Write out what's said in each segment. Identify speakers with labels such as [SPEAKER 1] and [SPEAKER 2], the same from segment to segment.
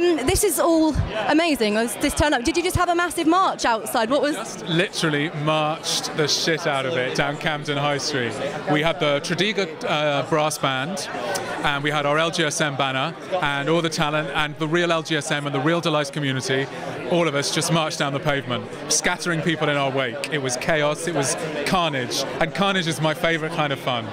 [SPEAKER 1] this is all amazing. This turn up. Did you just have a massive march outside? What was?
[SPEAKER 2] Just literally marched the shit out of it down Camden High Street. We had the Tredegar uh, brass band, and we had our LGSM banner, and all the talent, and the real LGSM and the real Dulais community. All of us just marched down the pavement, scattering people in our wake. It was chaos. It was carnage, and carnage is my favourite kind of fun.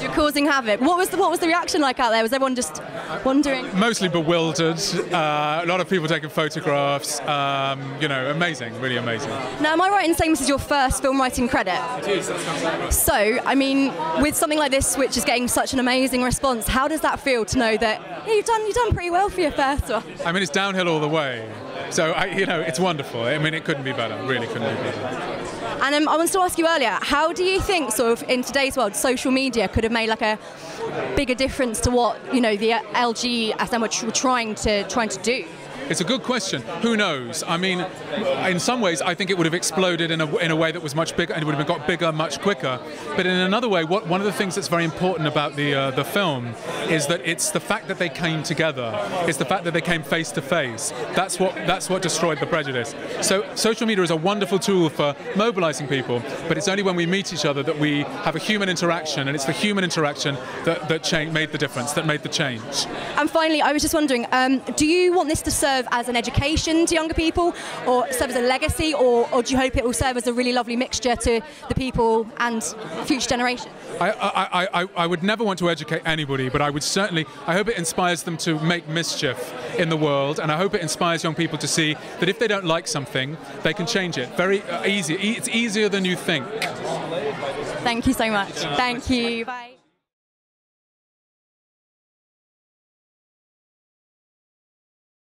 [SPEAKER 1] You're causing havoc. What was the what was the reaction like out there? Was everyone just wondering?
[SPEAKER 2] Mostly bewildered. Uh, a lot of people taking photographs. Um, you know, amazing, really amazing.
[SPEAKER 1] Now, am I right in saying this is your first film writing credit?
[SPEAKER 2] It is.
[SPEAKER 1] So, I mean, with something like this, which is getting such an amazing response, how does that feel to know that yeah, you've done you've done pretty well for your first one?
[SPEAKER 2] I mean, it's downhill all the way. So, I, you know, it's wonderful. I mean, it couldn't be better. Really couldn't be better.
[SPEAKER 1] And um, I wanted to ask you earlier, how do you think, sort of, in today's world, social media could have made like a bigger difference to what you know the LG LGSM were trying to trying to do?
[SPEAKER 2] It's a good question. Who knows? I mean, in some ways, I think it would have exploded in a, in a way that was much bigger and it would have got bigger much quicker. But in another way, what, one of the things that's very important about the, uh, the film is that it's the fact that they came together. It's the fact that they came face to face. That's what, that's what destroyed the prejudice. So social media is a wonderful tool for mobilizing people, but it's only when we meet each other that we have a human interaction, and it's the human interaction that, that made the difference, that made the change.
[SPEAKER 1] And finally, I was just wondering, um, do you want this to serve serve as an education to younger people or serve as a legacy or, or do you hope it will serve as a really lovely mixture to the people and future generations?
[SPEAKER 2] I, I, I, I would never want to educate anybody, but I would certainly, I hope it inspires them to make mischief in the world, and I hope it inspires young people to see that if they don't like something, they can change it. Very uh, easy. It's easier than you think.
[SPEAKER 1] Thank you so much. Thank you. Bye.